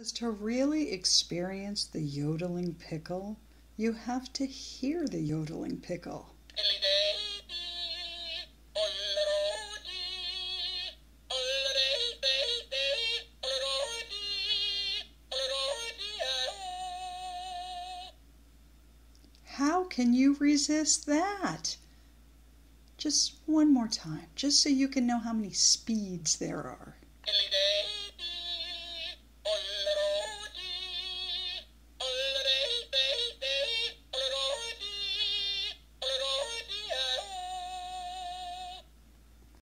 As to really experience the yodeling pickle, you have to hear the yodeling pickle. How can you resist that? Just one more time, just so you can know how many speeds there are.